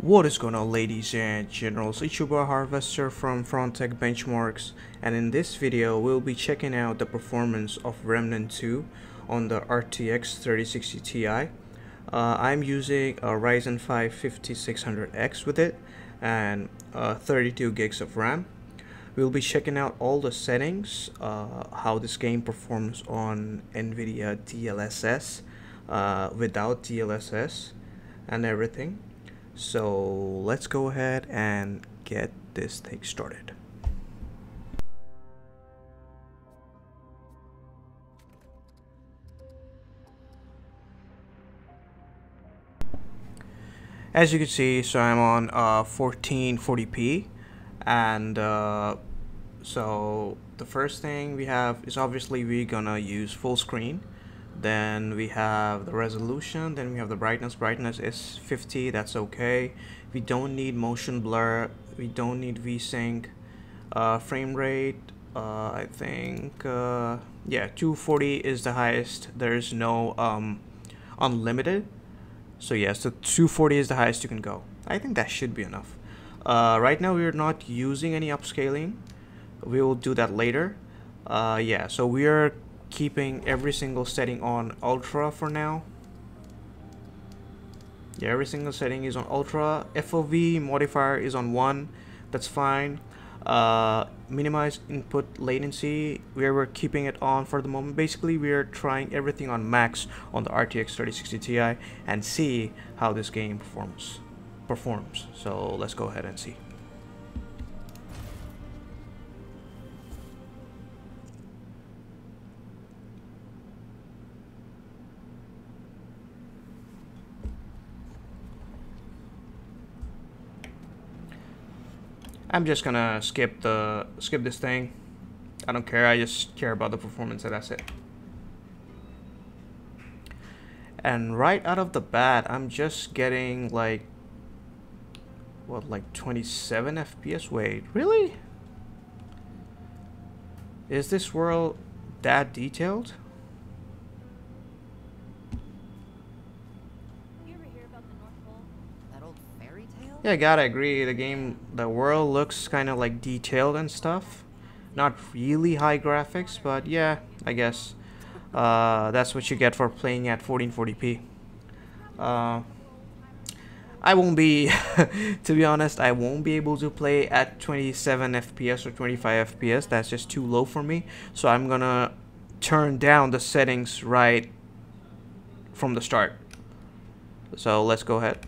What is going on ladies and generals, it's your boy Harvester from Frondtech Benchmarks and in this video we'll be checking out the performance of Remnant 2 on the RTX 3060 Ti. Uh, I'm using a Ryzen 5 5600X with it and uh, 32 gigs of RAM. We'll be checking out all the settings, uh, how this game performs on NVIDIA DLSS, uh, without DLSS and everything so let's go ahead and get this thing started. As you can see, so I'm on uh, 1440p and uh, so the first thing we have is obviously we're gonna use full screen then we have the resolution then we have the brightness. Brightness is 50 that's okay. We don't need motion blur we don't need VSync uh, frame rate uh, I think uh, yeah 240 is the highest. There's no um, unlimited. So yeah, so 240 is the highest you can go. I think that should be enough. Uh, right now we're not using any upscaling. We will do that later. Uh, yeah so we are keeping every single setting on ultra for now. Yeah every single setting is on ultra. FOV modifier is on 1 that's fine. Uh, minimize input latency where we're keeping it on for the moment. Basically we're trying everything on max on the RTX 3060 Ti and see how this game performs performs. So let's go ahead and see I'm just gonna skip the skip this thing. I don't care. I just care about the performance and that's it. And right out of the bat, I'm just getting like what like 27 FPS. Wait, really? Is this world that detailed? Yeah, I gotta agree. The game, the world looks kind of like detailed and stuff. Not really high graphics, but yeah, I guess uh, that's what you get for playing at 1440p. Uh, I won't be, to be honest, I won't be able to play at 27 FPS or 25 FPS. That's just too low for me. So I'm gonna turn down the settings right from the start. So let's go ahead.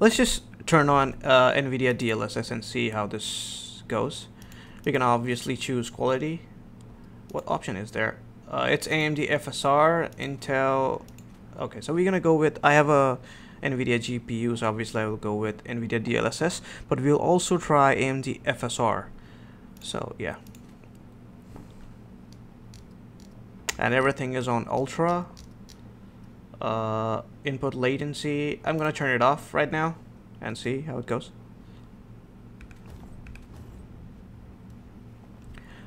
Let's just turn on uh, NVIDIA DLSS and see how this goes. We can obviously choose quality. What option is there? Uh, it's AMD FSR, Intel. Okay, so we're gonna go with, I have a NVIDIA GPU, so obviously I will go with NVIDIA DLSS, but we'll also try AMD FSR. So yeah. And everything is on ultra uh, input latency. I'm gonna turn it off right now and see how it goes.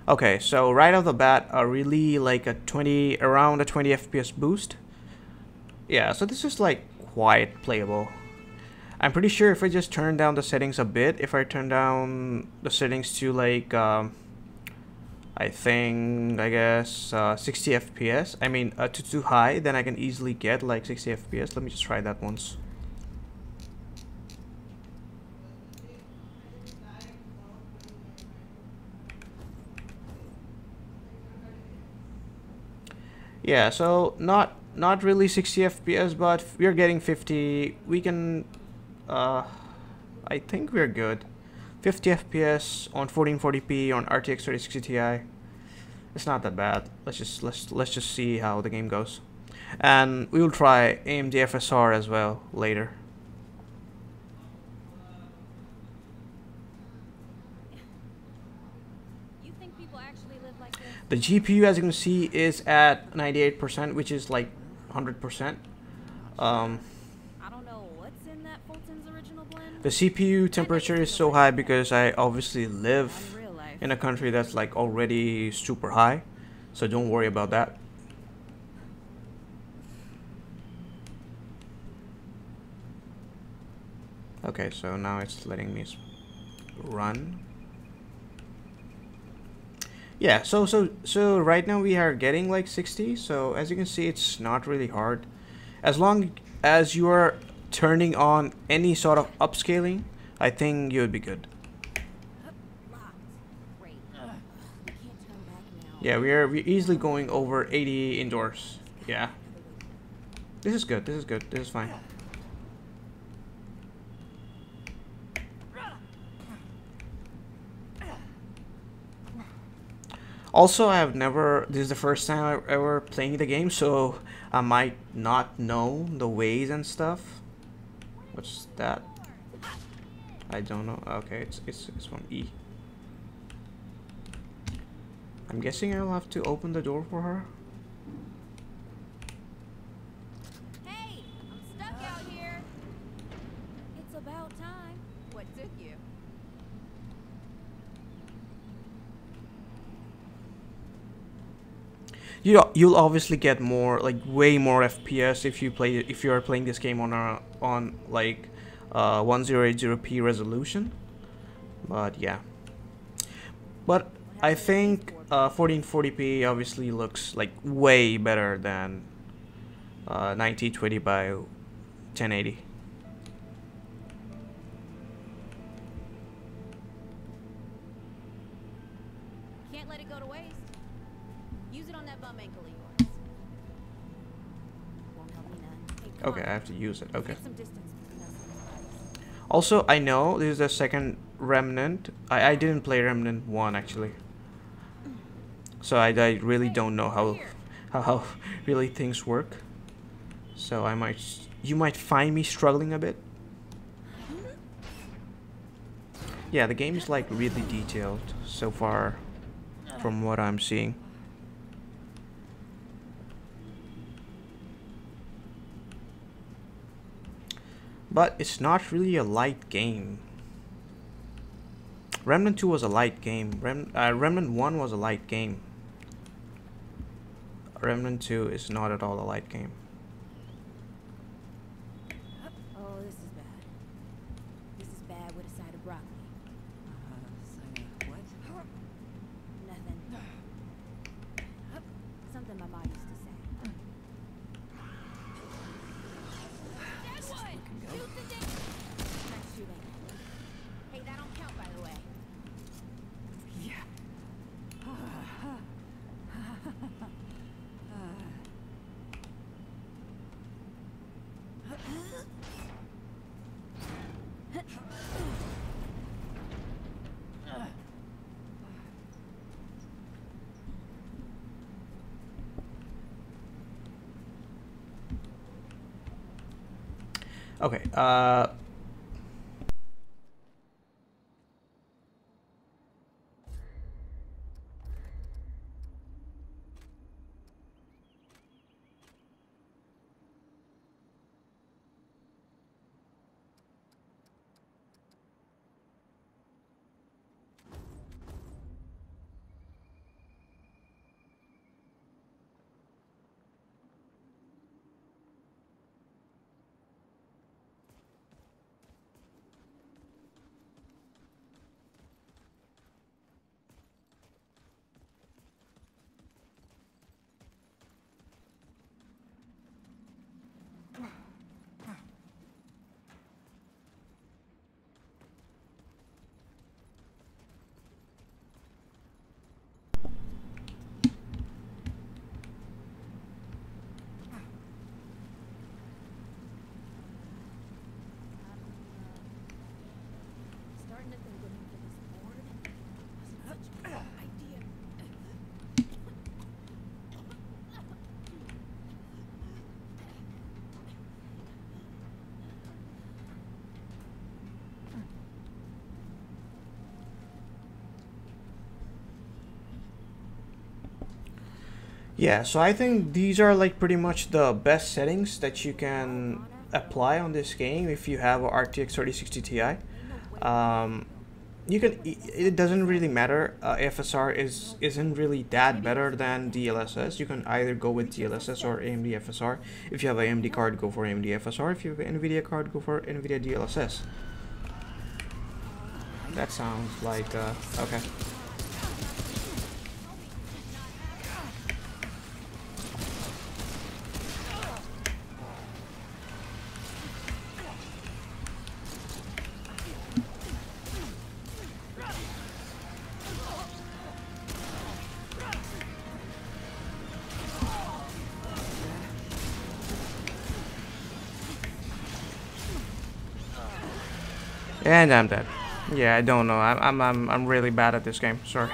Okay, so right off the bat, a really like a 20, around a 20 FPS boost. Yeah, so this is like quite playable. I'm pretty sure if I just turn down the settings a bit, if I turn down the settings to like um, I think I guess uh, 60 FPS I mean uh, to too high then I can easily get like 60 FPS let me just try that once. Yeah so not not really 60 FPS but we're getting 50 we can uh, I think we're good 50 FPS on 1440p on RTX 3060 Ti. It's not that bad. Let's just let's let's just see how the game goes. And we will try AMD FSR as well later. Like the GPU, as you can see, is at 98%, which is like 100%. Um, the CPU temperature is so high because I obviously live in a country that's like already super high. So don't worry about that. Okay, so now it's letting me run. Yeah, so so so right now we are getting like 60. So as you can see, it's not really hard. As long as you are turning on any sort of upscaling, I think you would be good. Yeah, we are we're easily going over 80 indoors. Yeah. This is good. This is good. This is fine. Also, I have never, this is the first time I ever playing the game, so I might not know the ways and stuff. What's that? I don't know. Okay, it's, it's, it's from E. I'm guessing I'll have to open the door for her. you you'll obviously get more like way more FPS if you play if you are playing this game on a on like uh, 1080p resolution. But yeah. But I think uh, 1440p obviously looks like way better than uh, 1920 by 1080 Okay, I have to use it. Okay. Also, I know this is the second Remnant. I, I didn't play Remnant 1 actually. So I, I really don't know how, how, how really things work. So I might, you might find me struggling a bit. Yeah, the game is like really detailed so far from what I'm seeing. But it's not really a light game. Remnant 2 was a light game. Rem uh, Remnant 1 was a light game. Remnant 2 is not at all a light game. Okay. Uh, Yeah, so I think these are like pretty much the best settings that you can apply on this game if you have a RTX 3060 Ti. Um, you can it doesn't really matter uh, FSR is isn't really that better than DLSS you can either go with DLSS or AMD FSR if you have an AMD card go for AMD FSR if you have an NVIDIA card go for NVIDIA DLSS that sounds like, uh, okay. And I'm dead. Yeah, I don't know. I'm I'm I'm, I'm really bad at this game. Sorry.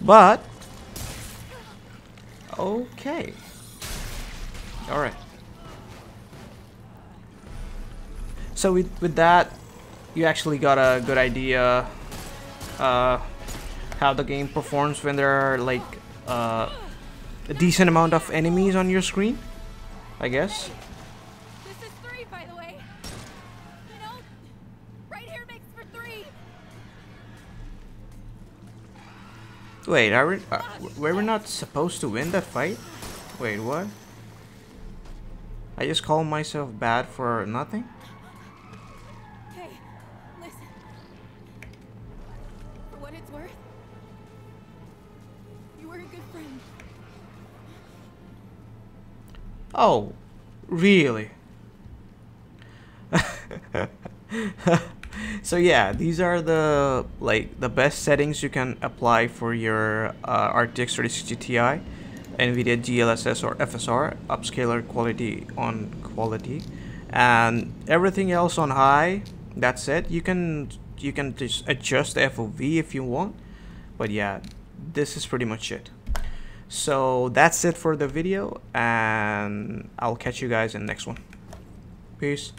But okay. All right. So with with that, you actually got a good idea uh, how the game performs when there are like uh, a decent amount of enemies on your screen. I guess. Wait, are we, uh, were we not supposed to win that fight? Wait, what? I just call myself bad for nothing? Okay, listen. For what it's worth, you were a good friend. Oh, really? so yeah, these are the like the best settings you can apply for your uh, RTX 3060 Ti, NVIDIA DLSS or FSR, upscaler quality on quality, and everything else on high. That's it. You can you can just adjust the FOV if you want, but yeah, this is pretty much it. So that's it for the video, and I'll catch you guys in the next one. Peace.